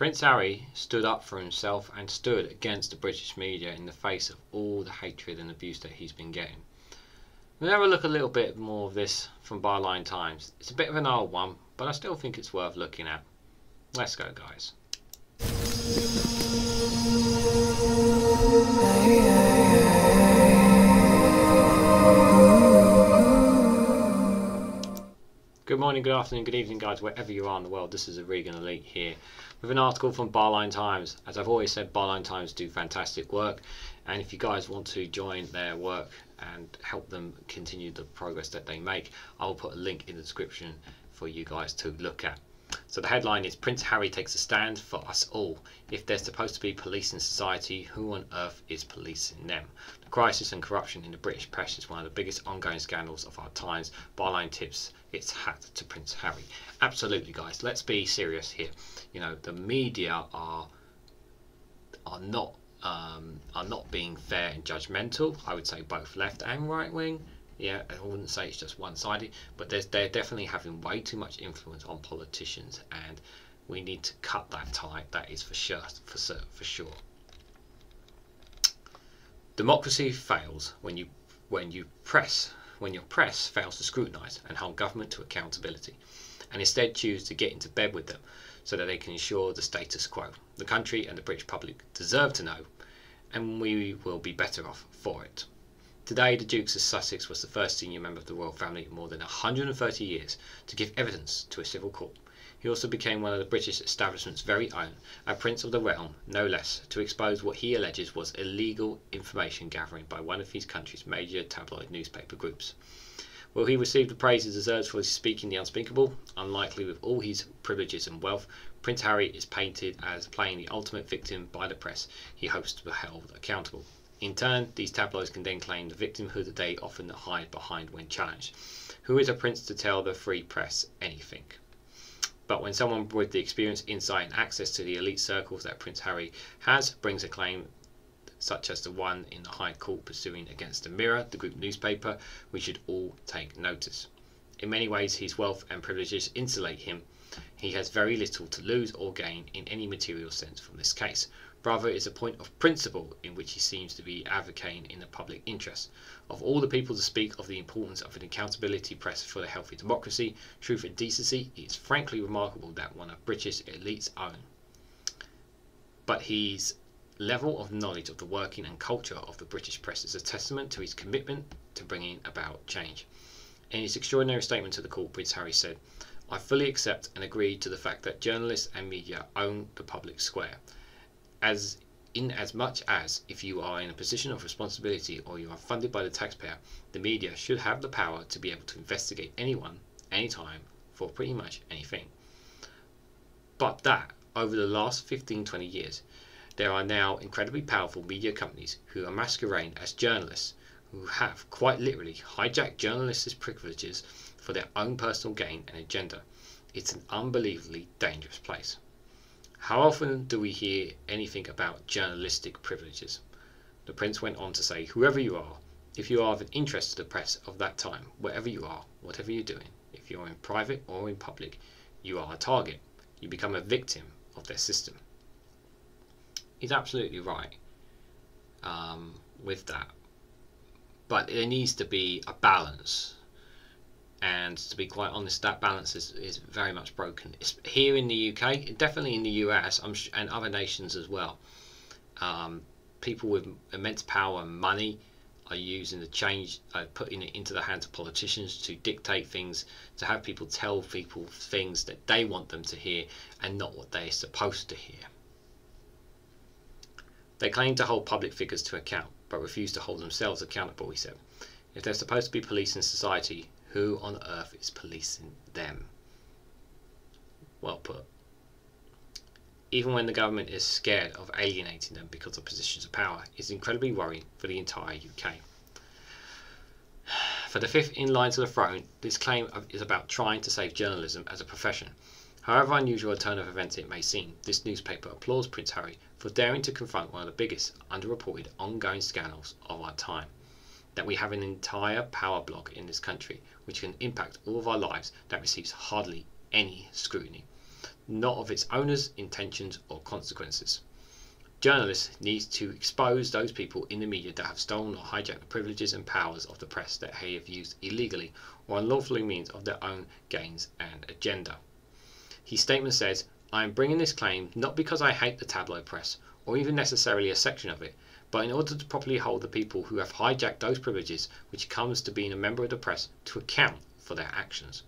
Prince Harry stood up for himself and stood against the British media in the face of all the hatred and abuse that he's been getting. We'll have a look a little bit more of this from Byline Times. It's a bit of an old one, but I still think it's worth looking at. Let's go, guys. Morning, good afternoon, good evening, guys, wherever you are in the world. This is a Regan Elite here with an article from Byline Times. As I've always said, Byline Times do fantastic work, and if you guys want to join their work and help them continue the progress that they make, I will put a link in the description for you guys to look at. So the headline is Prince Harry takes a stand for us all. If there's supposed to be police in society, who on earth is policing them? The crisis and corruption in the British press is one of the biggest ongoing scandals of our times. Byline tips its hat to Prince Harry. Absolutely, guys. Let's be serious here. You know, the media are are not um, are not being fair and judgmental. I would say both left and right wing yeah, I wouldn't say it's just one-sided, but they're definitely having way too much influence on politicians, and we need to cut that tie. That is for sure. For for sure. Democracy fails when you when you press when your press fails to scrutinise and hold government to accountability, and instead choose to get into bed with them so that they can ensure the status quo. The country and the British public deserve to know, and we will be better off for it. Today, the Dukes of Sussex was the first senior member of the royal family in more than 130 years to give evidence to a civil court. He also became one of the British establishment's very own, a prince of the realm, no less, to expose what he alleges was illegal information gathering by one of his country's major tabloid newspaper groups. Will he receive the praise he deserves for speaking the unspeakable? Unlikely with all his privileges and wealth, Prince Harry is painted as playing the ultimate victim by the press he hopes to be held accountable. In turn, these tabloids can then claim the victimhood that they often hide behind when challenged. Who is a prince to tell the free press anything? But when someone with the experience, insight, and access to the elite circles that Prince Harry has brings a claim such as the one in the High Court pursuing against the Mirror, the group newspaper, we should all take notice. In many ways, his wealth and privileges insulate him. He has very little to lose or gain in any material sense from this case. Rather, is a point of principle in which he seems to be advocating in the public interest. Of all the people to speak of the importance of an accountability press for a healthy democracy, truth and decency, it is frankly remarkable that one of British elite's own. But his level of knowledge of the working and culture of the British press is a testament to his commitment to bringing about change. In his extraordinary statement to the court, Prince Harry said, I fully accept and agree to the fact that journalists and media own the public square as in as much as if you are in a position of responsibility or you are funded by the taxpayer, the media should have the power to be able to investigate anyone, anytime, for pretty much anything. But that, over the last 15 20 years, there are now incredibly powerful media companies who are masquerading as journalists who have quite literally hijacked journalists' privileges for their own personal gain and agenda. It's an unbelievably dangerous place. How often do we hear anything about journalistic privileges? The Prince went on to say, Whoever you are, if you are of interest to the press of that time, wherever you are, whatever you're doing, if you're in private or in public, you are a target. You become a victim of their system. He's absolutely right um, with that. But there needs to be a balance and to be quite honest, that balance is, is very much broken. It's here in the UK, definitely in the US, and other nations as well. Um, people with immense power and money are using the change, uh, putting it into the hands of politicians to dictate things, to have people tell people things that they want them to hear and not what they're supposed to hear. They claim to hold public figures to account, but refuse to hold themselves accountable, he said. If they're supposed to be police in society, who on earth is policing them? Well put. Even when the government is scared of alienating them because of positions of power, it's incredibly worrying for the entire UK. For the fifth in line to the throne, this claim is about trying to save journalism as a profession. However unusual a turn of events it may seem, this newspaper applauds Prince Harry for daring to confront one of the biggest underreported ongoing scandals of our time that we have an entire power block in this country which can impact all of our lives that receives hardly any scrutiny. not of its owners, intentions, or consequences. Journalists need to expose those people in the media that have stolen or hijacked the privileges and powers of the press that they have used illegally or unlawfully means of their own gains and agenda. His statement says, I am bringing this claim not because I hate the tabloid press, or even necessarily a section of it, but in order to properly hold the people who have hijacked those privileges which comes to being a member of the press to account for their actions.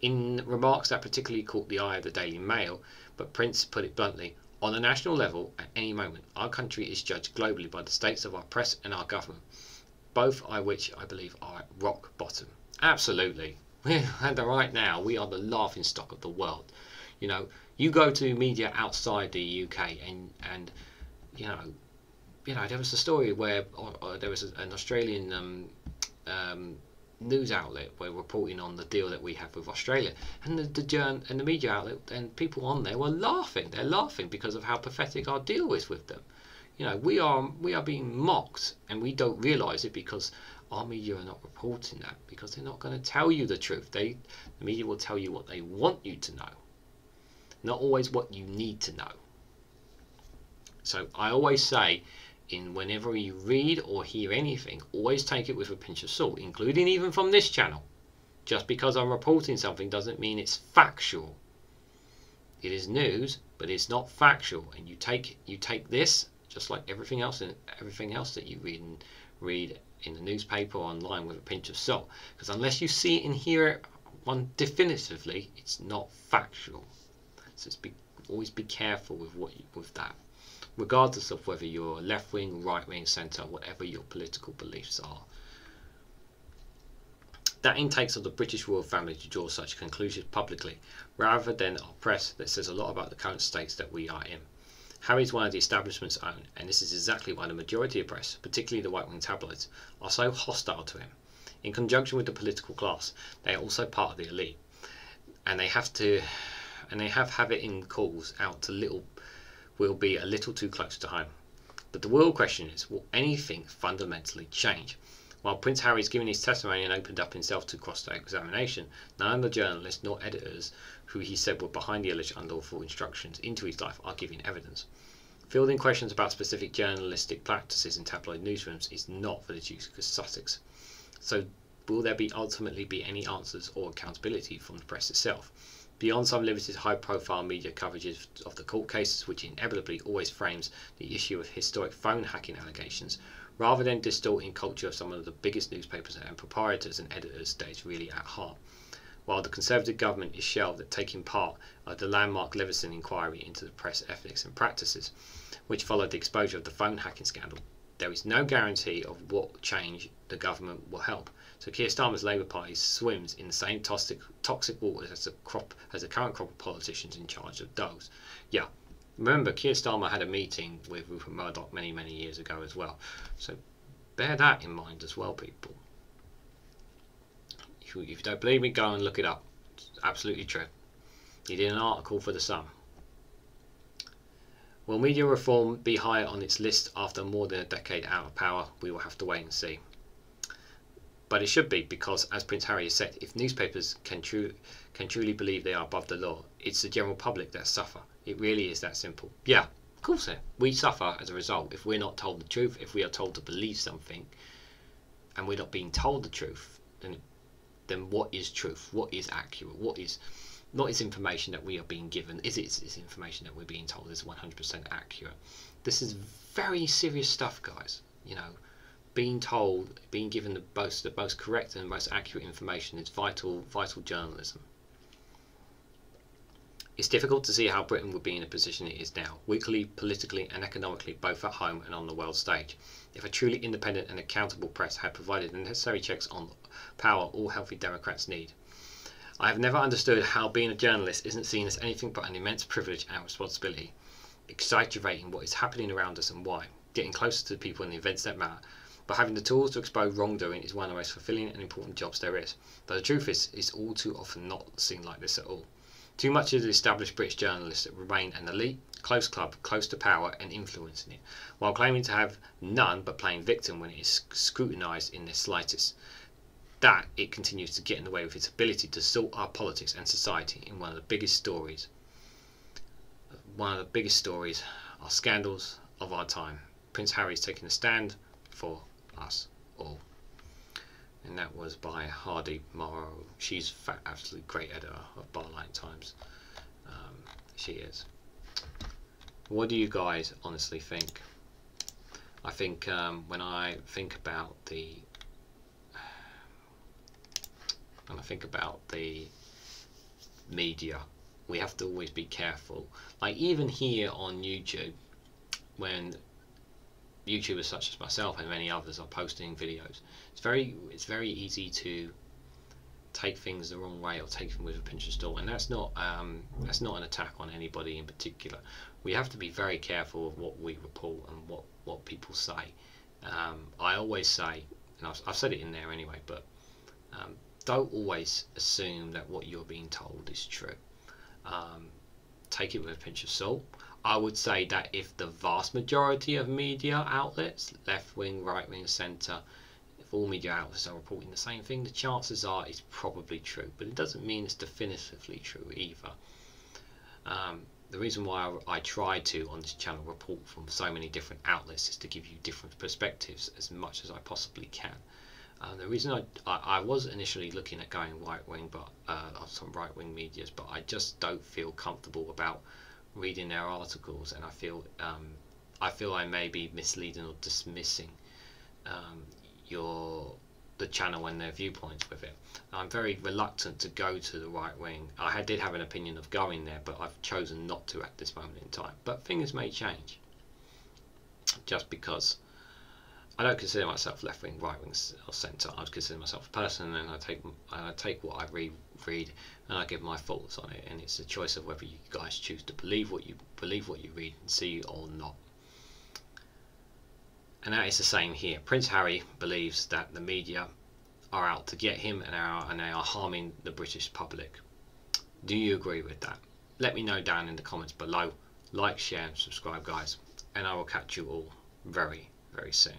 In remarks that particularly caught the eye of the Daily Mail, but Prince put it bluntly, on a national level, at any moment, our country is judged globally by the states of our press and our government, both of which I believe are at rock bottom. Absolutely. And right now, we are the laughing stock of the world. You know, you go to media outside the UK and, and you know, you know, there was a story where or there was an Australian um, um, news outlet were reporting on the deal that we have with Australia, and the, the and the media outlet and people on there were laughing. They're laughing because of how pathetic our deal is with them. You know, we are we are being mocked, and we don't realise it because our media are not reporting that because they're not going to tell you the truth. They the media will tell you what they want you to know, not always what you need to know. So I always say in whenever you read or hear anything, always take it with a pinch of salt, including even from this channel. Just because I'm reporting something doesn't mean it's factual. It is news, but it's not factual. And you take you take this just like everything else and everything else that you read and read in the newspaper or online with a pinch of salt. Because unless you see it and hear it one definitively, it's not factual. So be, always be careful with what you, with that regardless of whether you're left wing, right wing, centre, whatever your political beliefs are. That intakes of the British royal family to draw such conclusions publicly, rather than our press that says a lot about the current states that we are in. Harry is one of the establishment's own, and this is exactly why the majority of press, particularly the right-wing tabloids, are so hostile to him. In conjunction with the political class, they are also part of the elite, and they have to, and they have have it in calls out to little will be a little too close to home. But the real question is, will anything fundamentally change? While Prince Harry is giving his testimony and opened up himself to cross-examination, none of the journalists nor editors who he said were behind the alleged unlawful instructions into his life are giving evidence. Fielding questions about specific journalistic practices in tabloid newsrooms is not for the Duke of Sussex. So will there be ultimately be any answers or accountability from the press itself? Beyond some limited high profile media coverage of the court cases, which inevitably always frames the issue of historic phone hacking allegations, rather than distorting culture of some of the biggest newspapers and proprietors and editors stays really at heart. While the Conservative government is shelved at taking part of the landmark Leveson inquiry into the press ethics and practices, which followed the exposure of the phone hacking scandal, there is no guarantee of what change the government will help. So Keir Starmer's Labour Party swims in the same toxic, toxic waters as the crop as the current crop of politicians in charge of those. Yeah, remember Keir Starmer had a meeting with Rupert Murdoch many many years ago as well. So bear that in mind as well, people. If you, if you don't believe me, go and look it up. It's absolutely true. He did an article for the Sun. Will media reform be higher on its list after more than a decade out of power? We will have to wait and see. But it should be because, as Prince Harry has said, if newspapers can, tru- can truly believe they are above the law, it's the general public that suffer. It really is that simple. Yeah, of course, we suffer as a result if we're not told the truth. If we are told to believe something, and we're not being told the truth, then then what is truth? What is accurate? What is not is information that we are being given? Is it is information that we're being told is 100% accurate? This is very serious stuff, guys. You know, being told, being given the most, the most correct and most accurate information is vital, vital journalism. It's difficult to see how Britain would be in the position it is now, weekly, politically and economically, both at home and on the world stage, if a truly independent and accountable press had provided the necessary checks on power all healthy Democrats need. I have never understood how being a journalist isn't seen as anything but an immense privilege and responsibility, exaggerating what is happening around us and why, getting closer to the people and the events that matter, but having the tools to expose wrongdoing is one of the most fulfilling and important jobs there is. But the truth is, it's all too often not seen like this at all. Too much of the established British journalists remain an elite, close club, close to power and influencing it, while claiming to have none but playing victim when it is scrutinised in the slightest. That it continues to get in the way of its ability to sort our politics and society in one of the biggest stories. one of the biggest stories are scandals of our time. Prince Harry's taking a stand for us all. And that was by Hardeep Matharu. She's absolutely great editor of Byline Times. Um, she is. What do you guys honestly think? I think um, when I think about the when I think about the media, we have to always be careful. Like even here on YouTube, when YouTubers such as myself and many others are posting videos, it's very it's very easy to take things the wrong way or take them with a pinch of salt and that's not um, that's not an attack on anybody in particular. We have to be very careful of what we report and what what people say. Um, I always say and I've, I've, said it in there anyway but um, don't always assume that what you're being told is true. Um, take it with a pinch of salt I would say that if the vast majority of media outlets left wing right wing centre if all media outlets are reporting the same thing, the chances are it's probably true, but it doesn't mean it's definitively true either. Um, the reason why I, I, try to on this channel report from so many different outlets is to give you different perspectives as much as I possibly can. Uh, the reason I, I, I, was initially looking at going right wing, but uh, some right wing medias, but I just don't feel comfortable about reading their articles, and I feel um, I feel I may be misleading or dismissing um, your the channel and their viewpoints with it. I'm very reluctant to go to the right wing. I did have an opinion of going there, but I've chosen not to at this moment in time. But things may change. Just because I don't consider myself left wing, right wing, or centre. I would consider myself a person, and I take I take what I read, read, and I give my thoughts on it. And it's a choice of whether you guys choose to believe what you believe what you read and see or not. And that is the same here. Prince Harry believes that the media are out to get him and, are, and they are harming the British public. Do you agree with that? Let me know down in the comments below. Like, share and subscribe guys. And I will catch you all very, very soon.